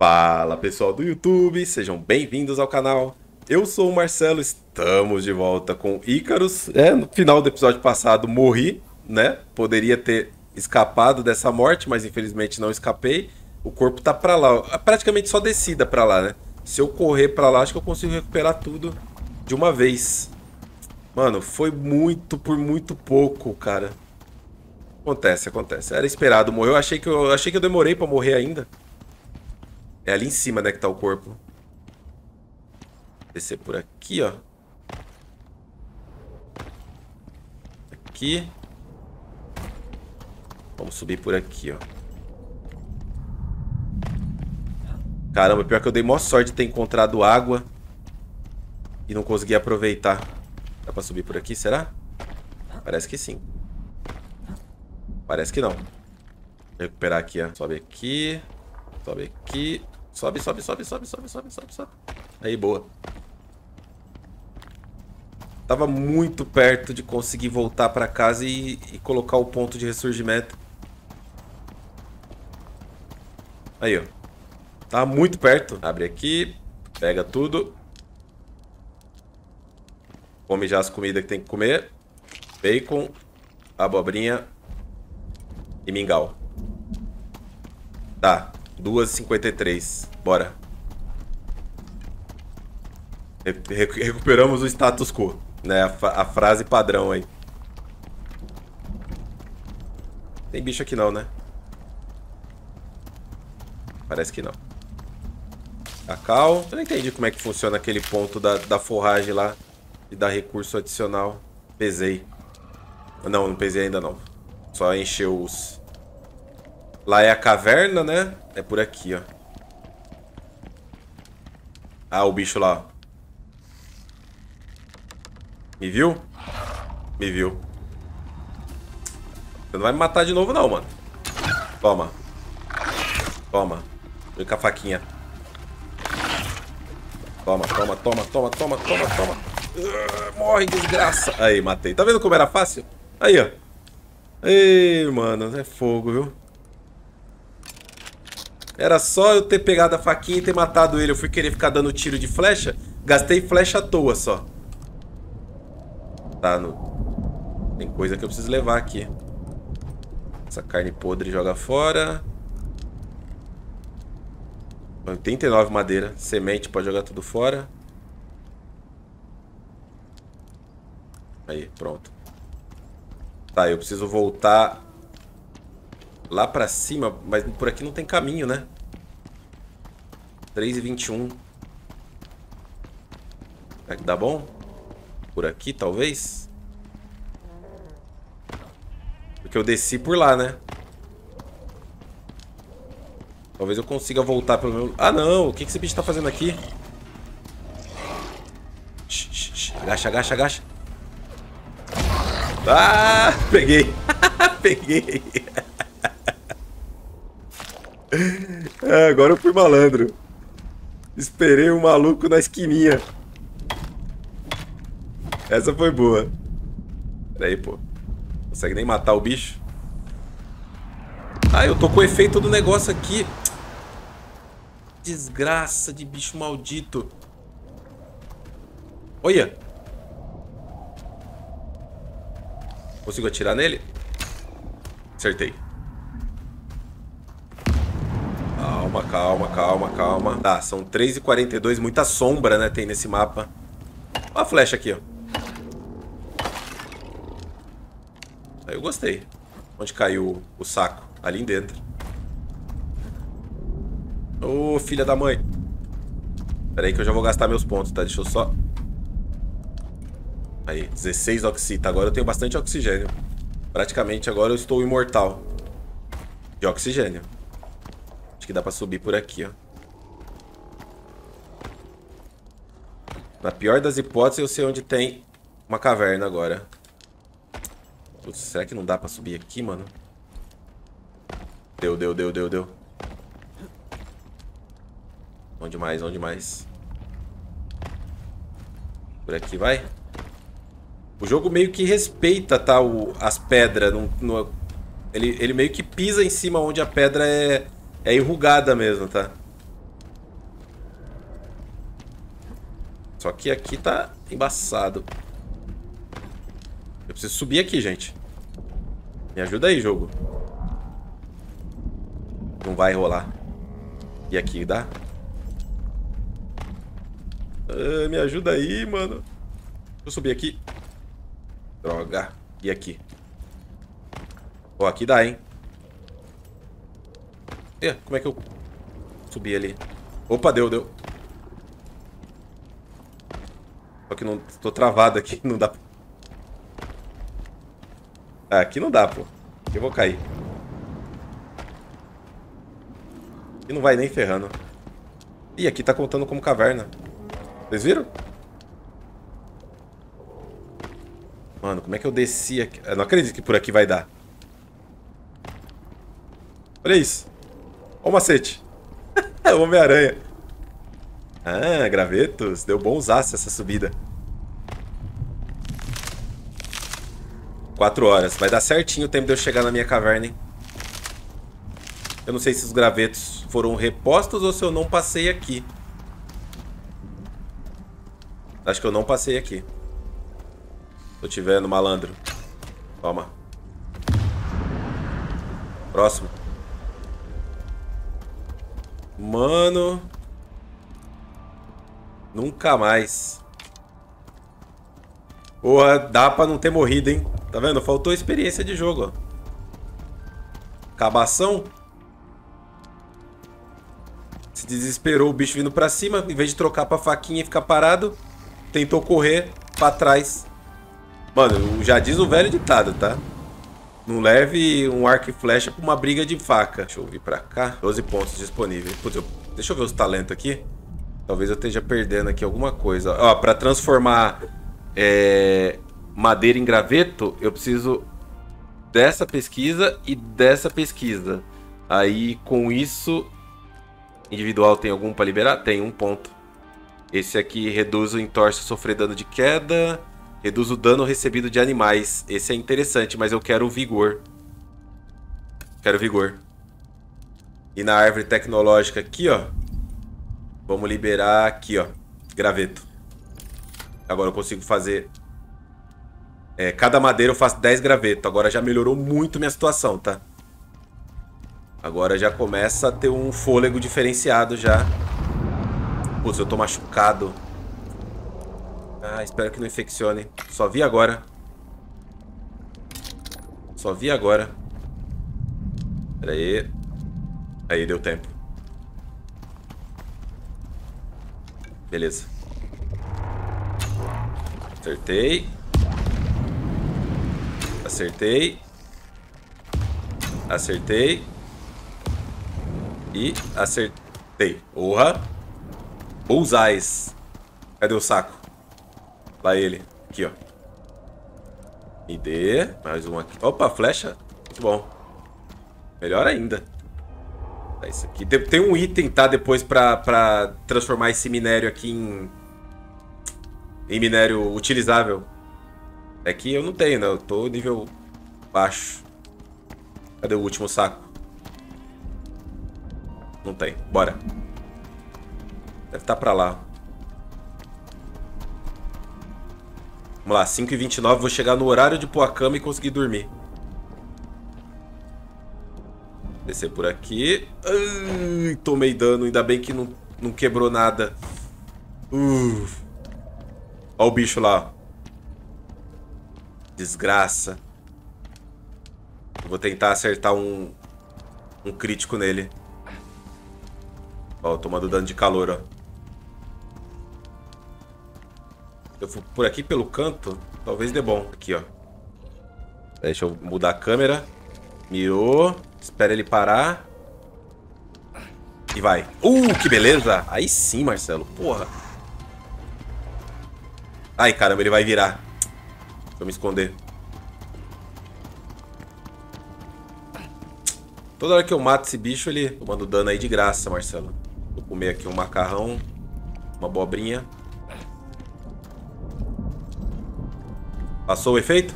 Fala pessoal do YouTube, sejam bem-vindos ao canal. Eu sou o Marcelo, estamos de volta com Ícaros. É, no final do episódio passado morri, né? Poderia ter escapado dessa morte, mas infelizmente não escapei. O corpo tá pra lá, praticamente só descida pra lá, né? Se eu correr pra lá, acho que eu consigo recuperar tudo de uma vez. Mano, foi muito por muito pouco, cara. Acontece, acontece. Era esperado morrer. Eu achei que eu, achei que eu demorei pra morrer ainda. É ali em cima, né, que tá o corpo. Descer por aqui, ó. Aqui. Vamos subir por aqui, ó. Caramba, pior que eu dei maior sorte de ter encontrado água. E não consegui aproveitar. Dá pra subir por aqui, será? Parece que sim. Parece que não. Vou recuperar aqui, ó. Sobe aqui. Sobe aqui. Sobe, sobe, sobe, sobe, sobe, sobe, sobe, sobe. Aí, boa. Tava muito perto de conseguir voltar pra casa e, e colocar o ponto de ressurgimento. Aí, ó. Tava muito perto. Abre aqui. Pega tudo. Come já as comidas que tem que comer. Bacon. Abobrinha. E mingau. Tá. 2h53. Bora. Re recuperamos o status quo. Né? A, a, frase padrão aí. Tem bicho aqui não, né? Parece que não. Cacau. Eu não entendi como é que funciona aquele ponto da, da forragem lá. E dar recurso adicional. Pesei. Não, não pesei ainda não. Só encheu os... Lá é a caverna, né? É por aqui, ó. Ah, o bicho lá. Me viu? Me viu. Você não vai me matar de novo não, mano. Toma. Toma. Vem com a faquinha. Toma, toma, toma, toma, toma, toma, toma. Uh, morre, desgraça. Aí, matei. Tá vendo como era fácil? Aí, ó. Ei, mano, é fogo, viu? Era só eu ter pegado a faquinha e ter matado ele. Eu fui querer ficar dando tiro de flecha. Gastei flecha à toa só. Tá, no... tem coisa que eu preciso levar aqui. Essa carne podre joga fora. 89 madeira. Semente pode jogar tudo fora. Aí, pronto. Tá, eu preciso voltar lá pra cima, mas por aqui não tem caminho, né? 3 e 21. Será que dá bom? Por aqui, talvez? Porque eu desci por lá, né? Talvez eu consiga voltar pelo meu... Ah, não! O que, esse bicho tá fazendo aqui? Agacha, agacha, agacha. Ah, peguei. peguei. Ah, agora eu fui malandro. Esperei o maluco na esquininha. Essa foi boa. Pera aí, pô. Consegue nem matar o bicho? Ah, eu tô com o efeito do negócio aqui. Desgraça de bicho maldito. Olha. Consigo atirar nele? Acertei. Calma, calma, calma, calma. Tá, são 3h42. Muita sombra, né, tem nesse mapa. Olha a flecha aqui, ó. Aí eu gostei. Onde caiu o saco? Ali dentro. Ô, oh, filha da mãe. Pera aí que eu já vou gastar meus pontos, tá? Deixa eu só... Aí, 16 oxita. Agora eu tenho bastante oxigênio. Praticamente agora eu estou imortal. De oxigênio. Que dá pra subir por aqui, ó. Na pior das hipóteses, eu sei onde tem uma caverna agora. Putz, será que não dá pra subir aqui, mano? Deu, deu, deu, deu, deu. Onde mais, onde mais? Por aqui, vai. O jogo meio que respeita, tá, o, as pedras. No, ele, ele meio que pisa em cima onde a pedra é, é enrugada mesmo, tá? Só que aqui tá embaçado. Eu preciso subir aqui, gente. Me ajuda aí, jogo. Não vai rolar. E aqui dá? Ah, me ajuda aí, mano. Deixa eu subir aqui. Droga. E aqui? Pô, aqui dá, hein? E, como é que eu subi ali? Opa, deu, deu. Só que não tô travado aqui, não dá. Ah, aqui não dá, pô. Eu vou cair. Aqui não vai nem ferrando. Ih, aqui tá contando como caverna. Vocês viram? Mano, como é que eu desci aqui? Eu não acredito que por aqui vai dar. Olha isso. Olha o macete. O Homem-Aranha. Ah, gravetos. Deu bom usar essa subida. Quatro horas. Vai dar certinho o tempo de eu chegar na minha caverna, hein? Eu não sei se os gravetos foram repostos ou se eu não passei aqui. Acho que eu não passei aqui. Tô te vendo, malandro. Toma. Próximo. Mano. Nunca mais. Porra, dá pra não ter morrido, hein? Tá vendo? Faltou experiência de jogo, ó. Cabação. Se desesperou o bicho vindo pra cima. Em vez de trocar pra faquinha e ficar parado, tentou correr pra trás. Mano, já diz o velho ditado, tá? Não leve um arco e flecha pra uma briga de faca. Deixa eu vir pra cá. 12 pontos disponíveis. Putz, eu... deixa eu ver os talentos aqui. Talvez eu esteja perdendo aqui alguma coisa. Ó, pra transformar é, madeira em graveto, eu preciso dessa pesquisa e dessa pesquisa. Aí, com isso, individual tem algum para liberar? Tem, um ponto. Esse aqui reduz o entorse sofrer dano de queda, reduz o dano recebido de animais. Esse é interessante, mas eu quero vigor. Quero vigor. E na árvore tecnológica aqui, ó, vamos liberar aqui, ó, graveto. Agora eu consigo fazer é, cada madeira eu faço 10 gravetos. Agora já melhorou muito minha situação, tá? Agora já começa a ter um fôlego diferenciado já. Putz, eu tô machucado. Ah, espero que não infeccione. Só vi agora. Só vi agora. Pera aí. Aí, deu tempo. Beleza. Acertei. Acertei. Acertei. E acertei. Porra. Bullseyes. Cadê o saco? Lá ele. Aqui, ó. Dê. Mais um aqui. Opa, flecha. Muito bom. Melhor ainda. É isso aqui. Tem um item, tá? Depois pra, pra transformar esse minério aqui em... Em minério utilizável. É que eu não tenho, né? Eu tô nível baixo. Cadê o último saco? Não tem. Bora. Deve estar tá pra lá. Vamos lá, 5h29. Vou chegar no horário de pôr a cama e conseguir dormir. Descer por aqui. Ai, tomei dano. Ainda bem que não, não quebrou nada. Uh. Olha o bicho lá. Desgraça. Vou tentar acertar um, um crítico nele. Ó, tomando dano de calor, ó. Por aqui pelo canto, talvez dê bom. Aqui, ó. Deixa eu mudar a câmera. Mirou. Espera ele parar. E vai. Uh, que beleza! Aí sim, Marcelo. Porra. Ai, caramba, ele vai virar. Deixa eu me esconder. Toda hora que eu mato esse bicho, ele tomando dano aí de graça, Marcelo. Vou comer aqui um macarrão, uma abobrinha. Passou o efeito?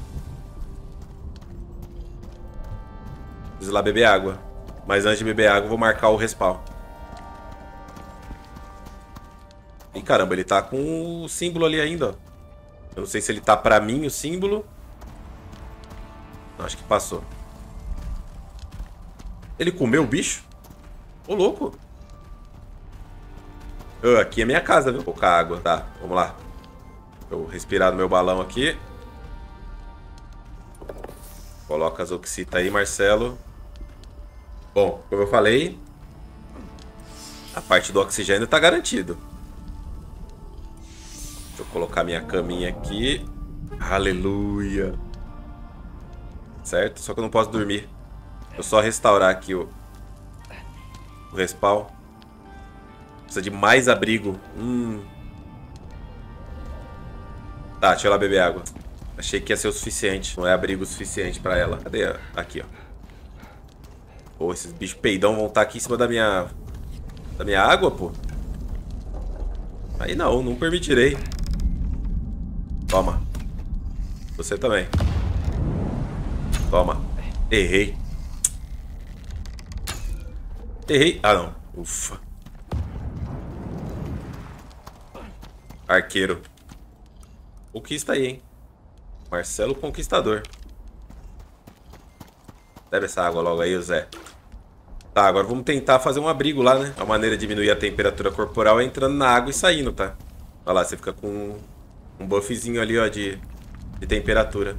Preciso lá beber água. Mas antes de beber água, vou marcar o respawn. E caramba, ele tá com o símbolo ali ainda, ó. Eu não sei se ele tá pra mim o símbolo. Não, acho que passou. Ele comeu o bicho? Ô, louco. Aqui é minha casa, viu? Pouca água. Tá, vamos lá. Eu respirar no meu balão aqui. Coloca as oxitas aí, Marcelo. Bom, como eu falei, a parte do oxigênio tá garantido. Deixa eu colocar minha caminha aqui. Aleluia. Certo? Só que eu não posso dormir. Eu só restaurar aqui o, o respawn. Precisa de mais abrigo. Hum. Tá, deixa eu lá beber água. Achei que ia ser o suficiente. Não é abrigo o suficiente pra ela. Cadê? Aqui, ó. Pô, esses bichos peidão vão estar aqui em cima da minha... Da minha água, pô. Aí não, não permitirei. Toma. Você também. Toma. Errei. Errei. Ah, não. Ufa. Arqueiro. Conquista aí, hein? Marcelo Conquistador. Bebe essa água logo aí, Zé. Tá, agora vamos tentar fazer um abrigo lá, né? A maneira de diminuir a temperatura corporal é entrando na água e saindo, tá? Olha lá, você fica com um buffzinho ali, ó, de, de temperatura.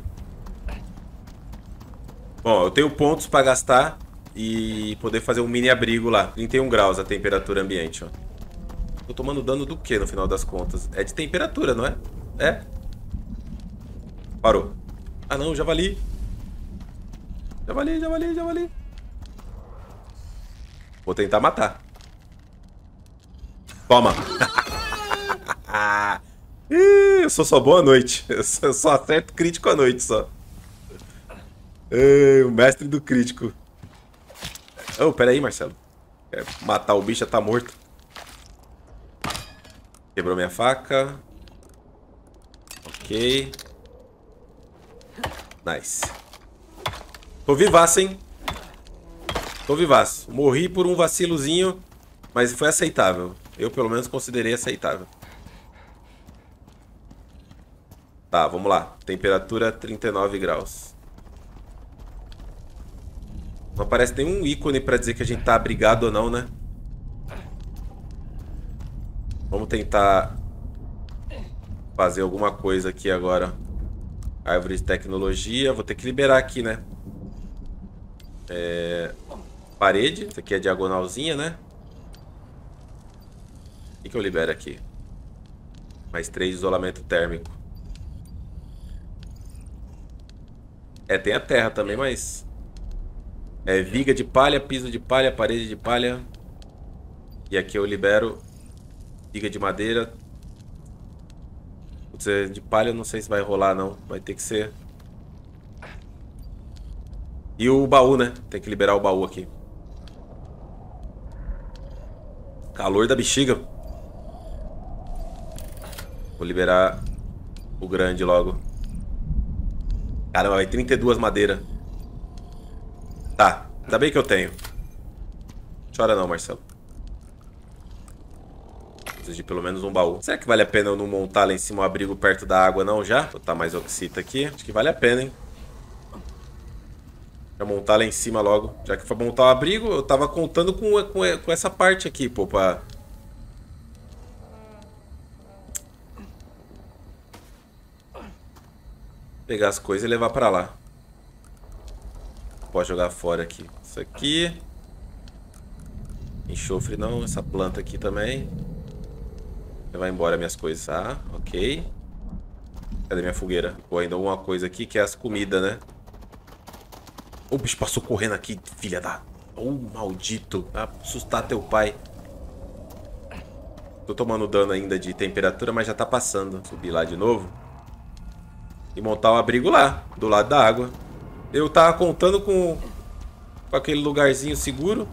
Bom, eu tenho pontos pra gastar e poder fazer um mini abrigo lá. 31 graus a temperatura ambiente, ó. Tô tomando dano do que no final das contas? É de temperatura, não é? É. Parou. Ah não, javali. Javali, javali, javali. Vou tentar matar. Toma. eu sou só boa noite. Eu só acerto crítico à noite só. O mestre do crítico. Oh, pera aí, Marcelo. Quer matar o bicho, já tá morto. Quebrou minha faca. Ok. Nice. Tô vivaço, hein? Tô vivaço. Morri por um vacilozinho, mas foi aceitável. Eu, pelo menos, considerei aceitável. Tá, vamos lá. Temperatura 39 graus. Não aparece nenhum ícone pra dizer que a gente tá abrigado ou não, né? Vamos tentar fazer alguma coisa aqui agora. Árvore de tecnologia. Vou ter que liberar aqui, né? É... Parede. Isso aqui é diagonalzinha, né? O que, que eu libero aqui? Mais três de isolamento térmico. É, tem a terra também, mas... É viga de palha, piso de palha, parede de palha. E aqui eu libero viga de madeira. Putz, de palha não sei se vai rolar não. Vai ter que ser... E o baú, né? Tem que liberar o baú aqui. Calor da bexiga. Vou liberar o grande logo. Caramba, vai 32 madeira. Tá, ainda bem que eu tenho. Chora não, Marcelo. De pelo menos um baú. Será que vale a pena eu não montar lá em cima o um abrigo perto da água não já? Botar mais oxita aqui. Acho que vale a pena, hein? Já montar lá em cima logo. Já que foi montar o abrigo, eu tava contando com, com, com essa parte aqui, pô, pra... Pegar as coisas e levar pra lá. Pode jogar fora aqui. Isso aqui. Enxofre não, essa planta aqui também. Levar embora minhas coisas. Ah, ok. Cadê minha fogueira? Pô, ainda alguma coisa aqui que é as comidas, né? O bicho passou correndo aqui, filha da... Oh, maldito. Vai assustar teu pai. Tô tomando dano ainda de temperatura, mas já tá passando. Subir lá de novo. E montar um abrigo lá, do lado da água. Eu tava contando com, com aquele lugarzinho seguro.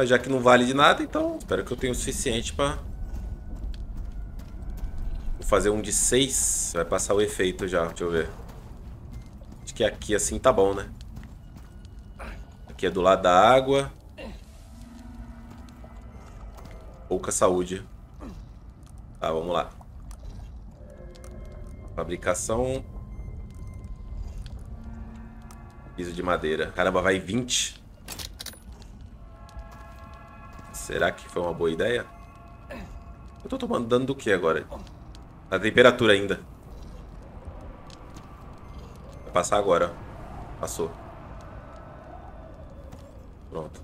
Mas já que não vale de nada, então espero que eu tenha o suficiente pra... Vou fazer um de 6. Vai passar o efeito já, deixa eu ver. Acho que aqui assim tá bom, né? Aqui é do lado da água. Pouca saúde. Tá, vamos lá. Fabricação. Piso de madeira. Caramba, vai 20. Será que foi uma boa ideia? Eu tô tomando dano do que agora? A temperatura ainda. Vai passar agora. Passou. Pronto.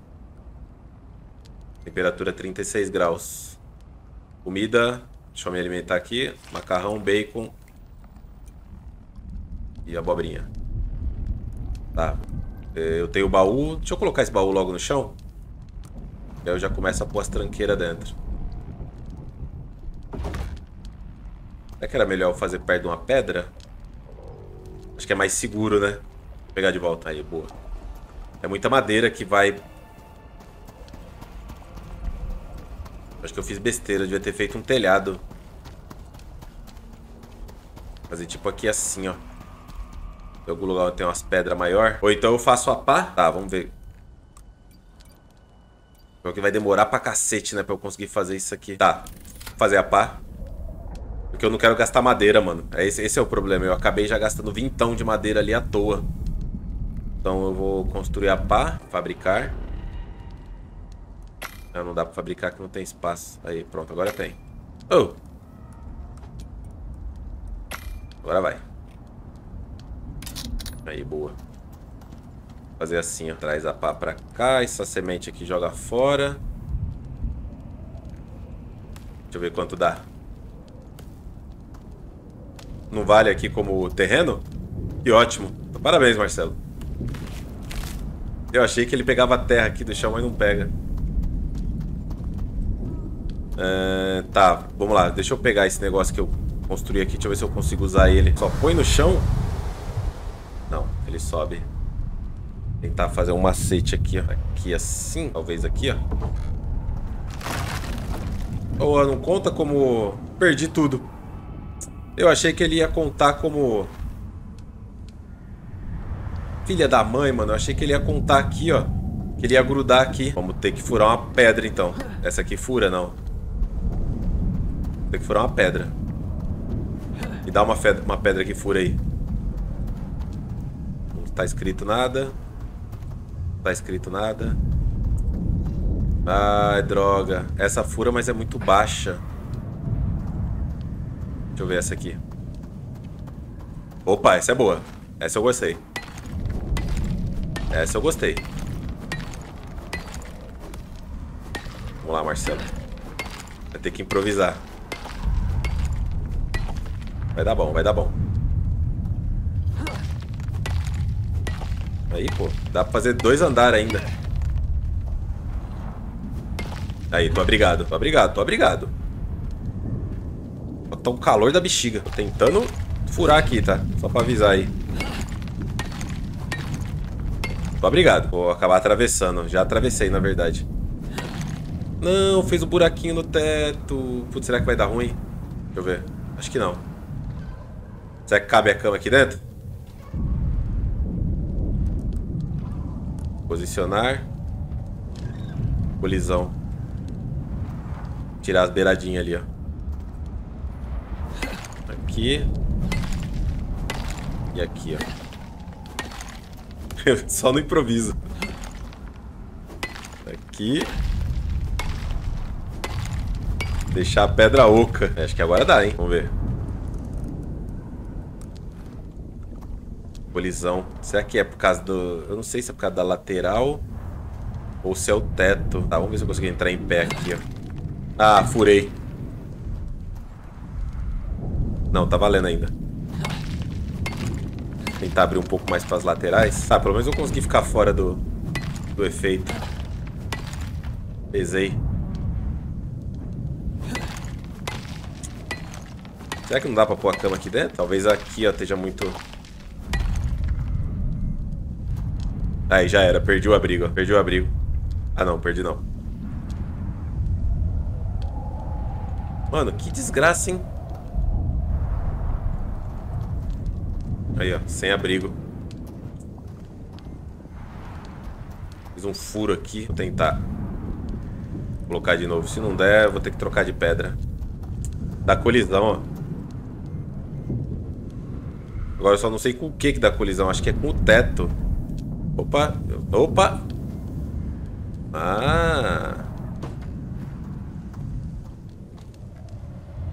Temperatura 36 graus. Comida. Deixa eu me alimentar aqui. Macarrão, bacon. E abobrinha. Tá. É, eu tenho o baú. Deixa eu colocar esse baú logo no chão. Aí eu já começo a pôr as tranqueiras dentro. Será que era melhor fazer perto de uma pedra? Acho que é mais seguro, né? Vou pegar de volta aí, boa. É muita madeira que vai... Acho que eu fiz besteira, eu devia ter feito um telhado. Fazer tipo aqui assim, ó. Em algum lugar tem umas pedras maior. Ou então eu faço a pá. Tá, vamos ver. Porque vai demorar pra cacete, né? Pra eu conseguir fazer isso aqui. Tá, fazer a pá. Porque eu não quero gastar madeira, mano. Esse, esse é o problema. Eu acabei já gastando vintão de madeira ali à toa. Então eu vou construir a pá, fabricar. Não, não dá pra fabricar que não tem espaço. Aí, pronto, agora tem. Oh! Agora vai. Aí, boa. Fazer assim, ó. Traz a pá pra cá. Essa semente aqui joga fora. Deixa eu ver quanto dá. Não vale aqui como terreno? Que ótimo. Parabéns, Marcelo. Eu achei que ele pegava a terra aqui do chão, mas não pega. Uh, tá, vamos lá. Deixa eu pegar esse negócio que eu construí aqui. Deixa eu ver se eu consigo usar ele. Só põe no chão. Não, ele sobe. Tentar fazer um macete aqui, ó. Aqui assim. Talvez aqui, ó. Oh, não conta como... Perdi tudo. Eu achei que ele ia contar como Filha da mãe, mano. Eu achei que ele ia contar aqui, ó. Que ele ia grudar aqui. Vamos ter que furar uma pedra, então. Essa aqui fura, não. Tem que furar uma pedra. Me dá uma, uma pedra que fura aí. Não tá escrito nada. Tá escrito nada. Ai, droga. Essa fura, mas é muito baixa. Deixa eu ver essa aqui. Opa, essa é boa. Essa eu gostei. Essa eu gostei. Vamos lá, Marcelo. Vai ter que improvisar. Vai dar bom, vai dar bom. Aí, pô. Dá pra fazer dois andares ainda. Aí, tô obrigado, tô obrigado, tô obrigado. Tá um calor da bexiga. Tô tentando furar aqui, tá? Só pra avisar aí. Obrigado. Vou acabar atravessando. Já atravessei, na verdade. Não, fez um buraquinho no teto. Putz, será que vai dar ruim? Deixa eu ver. Acho que não. Será que cabe a cama aqui dentro? Posicionar. Colisão. Tirar as beiradinhas ali, ó. Aqui. E aqui, ó. Só no improviso. Aqui. Deixar a pedra oca. Acho que agora dá, hein? Vamos ver. Colisão. Será que é por causa do... Eu não sei se é por causa da lateral ou se é o teto. Tá, vamos ver se eu consigo entrar em pé aqui, ó. Ah, furei. Não, tá valendo ainda. Tentar abrir um pouco mais para as laterais. Tá, pelo menos eu consegui ficar fora do, do efeito. Pesei. Será que não dá pra pôr a cama aqui dentro? Talvez aqui, ó, esteja muito... Aí, já era. Perdi o abrigo. Perdi o abrigo. Ah, não. Perdi não. Mano, que desgraça, hein? Aí, ó, sem abrigo. Fiz um furo aqui. Vou tentar colocar de novo. Se não der, vou ter que trocar de pedra. Dá colisão, ó. Agora eu só não sei com o que que dá colisão. Acho que é com o teto. Opa. Opa. Ah.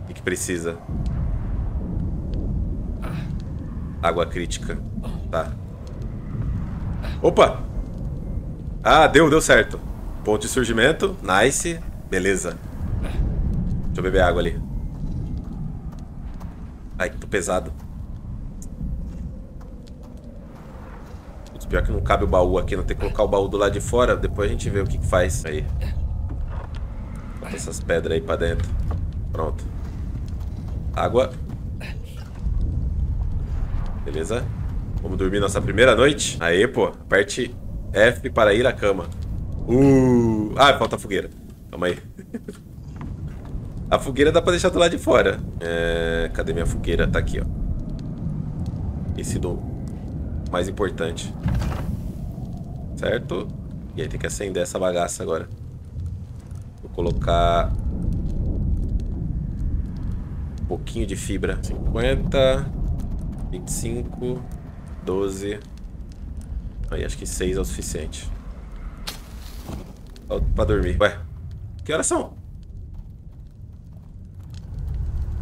O que, que precisa? Água crítica. Tá. Opa! Ah, deu, deu certo. Ponto de surgimento. Nice. Beleza. Deixa eu beber água ali. Ai, tô pesado. Pior que não cabe o baú aqui, não tem que colocar o baú do lado de fora. Depois a gente vê o que, que faz. Aí. Bota essas pedras aí pra dentro. Pronto. Água. Beleza. Vamos dormir nossa primeira noite. Aí, pô. Aperte F para ir à cama. Uh. Ah, falta a fogueira. Calma aí. a fogueira dá pra deixar do lado de fora. É... Cadê minha fogueira? Tá aqui, ó. Esse do mais importante. Certo? E aí tem que acender essa bagaça agora. Vou colocar... Um pouquinho de fibra. 50... 25... 12... Aí, acho que 6 é o suficiente. Pra dormir. Ué, que horas são?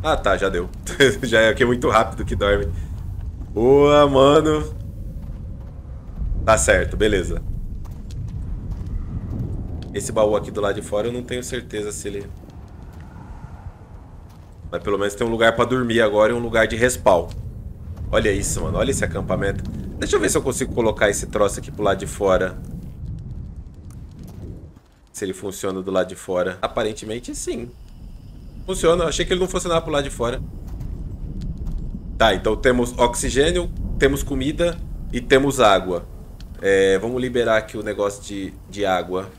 Ah, tá, já deu. já é aqui é muito rápido que dorme. Boa, mano. Tá certo, beleza. Esse baú aqui do lado de fora eu não tenho certeza se ele... Mas pelo menos tem um lugar pra dormir agora e um lugar de respawn. Olha isso, mano. Olha esse acampamento. Deixa eu ver se eu consigo colocar esse troço aqui pro lado de fora. Se ele funciona do lado de fora. Aparentemente, sim. Funciona. Achei que ele não funcionava pro lado de fora. Tá, então temos oxigênio, temos comida e temos água. É, vamos liberar aqui o negócio de, de água.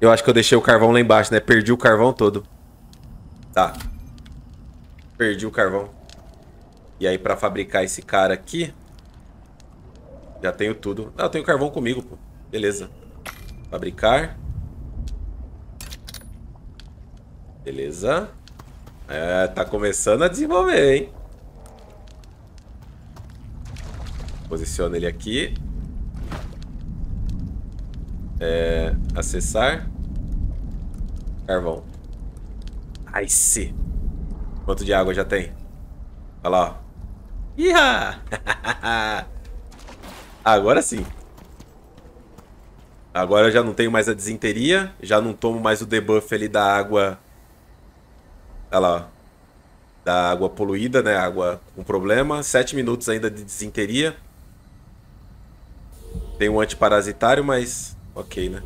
Eu acho que eu deixei o carvão lá embaixo, né? Perdi o carvão todo. Tá. Perdi o carvão. E aí, pra fabricar esse cara aqui... Já tenho tudo. Ah, eu tenho carvão comigo, pô. Beleza. Fabricar. Beleza. É, tá começando a desenvolver, hein? Posiciona ele aqui. É, acessar. Carvão. Ice. Quanto de água já tem? Olha lá. Iha! Agora sim. Agora eu já não tenho mais a desinteria. Já não tomo mais o debuff ali da água. Olha lá. Da água poluída, né? Água com problema. Sete minutos ainda de desinteria. Tem um antiparasitário, mas ok, né?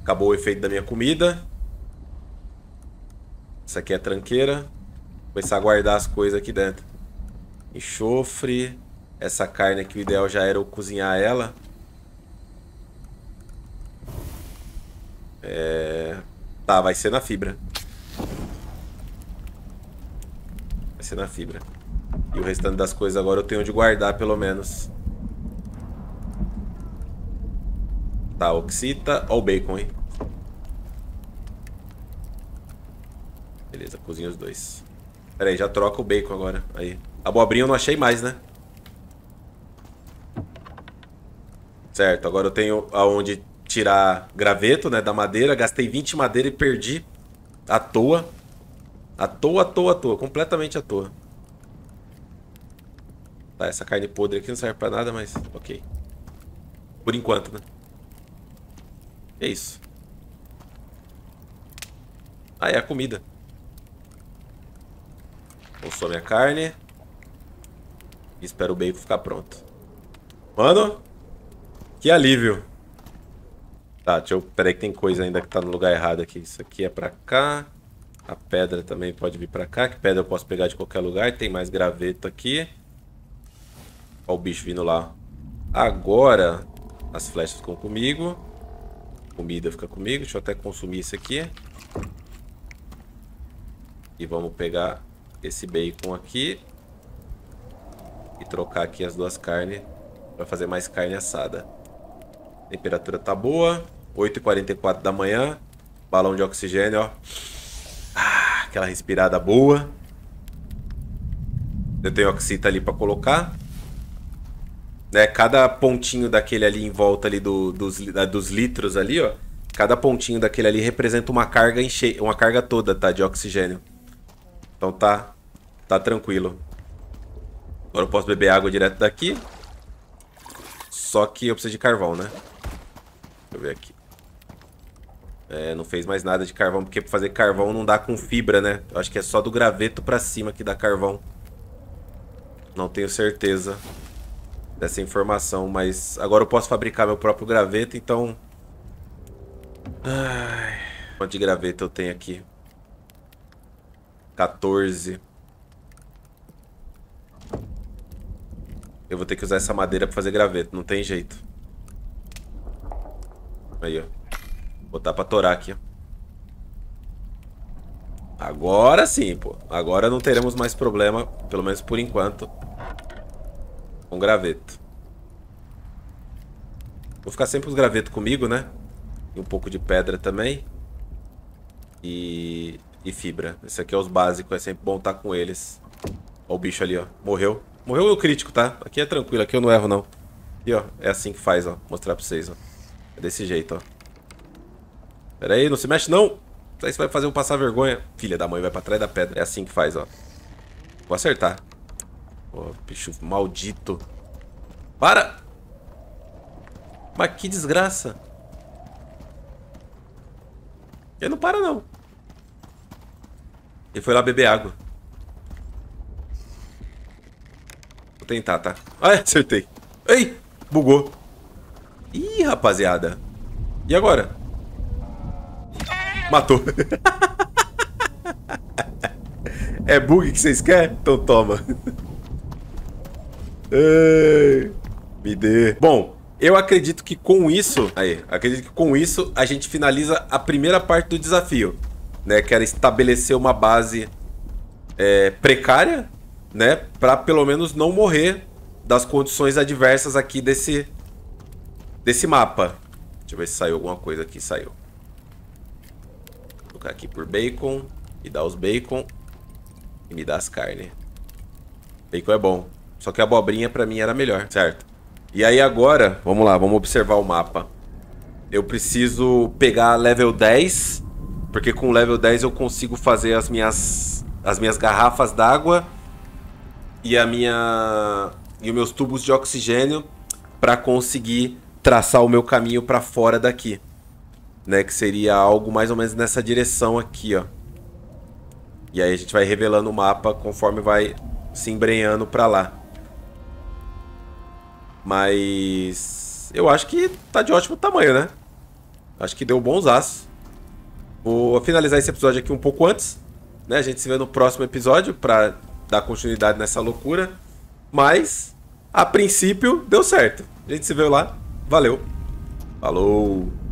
Acabou o efeito da minha comida. Essa aqui é tranqueira. Vou começar a guardar as coisas aqui dentro. Enxofre. Essa carne aqui, o ideal já era eu cozinhar ela. É... Tá, vai ser na fibra. Vai ser na fibra. E o restante das coisas agora eu tenho de guardar, pelo menos. Tá, oxita. Ó o bacon, hein? Beleza, cozinha os dois. Pera aí, já troca o bacon agora. Aí. Abobrinha eu não achei mais, né? Certo, agora eu tenho aonde tirar graveto, né, da madeira. Gastei 20 madeira e perdi à toa. À toa, à toa, à toa. Completamente à toa. Tá, essa carne podre aqui não serve pra nada, mas ok. Por enquanto, né? É isso? Ah, é a comida. Consome a carne. E espero o bacon ficar pronto. Mano, que alívio. Tá, deixa eu... Pera aí que tem coisa ainda que tá no lugar errado aqui. Isso aqui é pra cá. A pedra também pode vir pra cá. Que pedra eu posso pegar de qualquer lugar. Tem mais graveto aqui. Olha o bicho vindo lá. Agora, as flechas ficam comigo. Comida fica comigo. Deixa eu até consumir isso aqui. E vamos pegar esse bacon aqui. E trocar aqui as duas carnes. Para fazer mais carne assada. Temperatura tá boa. 8h44 da manhã. Balão de oxigênio, ó. Ah, aquela respirada boa. Eu tenho oxita ali para colocar. Né, cada pontinho daquele ali em volta ali do, dos, dos litros ali, ó. Cada pontinho daquele ali representa uma carga enche... uma carga toda, tá? De oxigênio. Então tá, tá tranquilo. Agora eu posso beber água direto daqui. Só que eu preciso de carvão, né? Deixa eu ver aqui. É, não fez mais nada de carvão, porque pra fazer carvão não dá com fibra, né? Eu acho que é só do graveto pra cima que dá carvão. Não tenho certeza dessa informação, mas agora eu posso fabricar meu próprio graveto, então... Ai... Quanto de graveto eu tenho aqui? 14. Eu vou ter que usar essa madeira pra fazer graveto, não tem jeito. Aí, ó. Botar pra torar aqui, ó. Agora sim, pô. Agora não teremos mais problema, pelo menos por enquanto, com graveto. Vou ficar sempre os gravetos comigo, né? E um pouco de pedra também. E, e fibra. Esse aqui é os básicos, é sempre bom estar com eles. Ó o bicho ali, ó. Morreu. Morreu o crítico, tá? Aqui é tranquilo, aqui eu não erro, não. E, ó, é assim que faz, ó. Vou mostrar pra vocês, ó. É desse jeito, ó. Pera aí, não se mexe, não. Aí você vai fazer um passar vergonha. Filha da mãe, vai pra trás da pedra. É assim que faz, ó. Vou acertar. Ó, bicho maldito. Para! Mas que desgraça. Ele não para, não. Ele foi lá beber água. Vou tentar, tá? Ah, acertei. Ei, bugou. Ih, rapaziada. E agora? Matou. é bug que vocês querem? Então toma. Me dê. Bom, eu acredito que com isso... Aí, acredito que com isso a gente finaliza a primeira parte do desafio. Né, que era estabelecer uma base é, precária né? Para pelo menos não morrer das condições adversas aqui desse desse mapa. Deixa eu ver se saiu alguma coisa aqui. Saiu. Vou colocar aqui por bacon. E dar os bacon. E me dá as carnes. Bacon é bom. Só que a abobrinha pra mim era melhor, certo? E aí agora, vamos lá, vamos observar o mapa. Eu preciso pegar level 10. Porque com level 10 eu consigo fazer as minhas, as minhas garrafas d'água e a minha e os meus tubos de oxigênio para conseguir traçar o meu caminho para fora daqui, né, que seria algo mais ou menos nessa direção aqui, ó. E aí a gente vai revelando o mapa conforme vai se embrenhando para lá. Mas eu acho que tá de ótimo tamanho, né? Acho que deu bons aços. Vou finalizar esse episódio aqui um pouco antes, né? A gente se vê no próximo episódio para dar continuidade nessa loucura. Mas, a princípio, deu certo. A gente se vê lá. Valeu. Falou.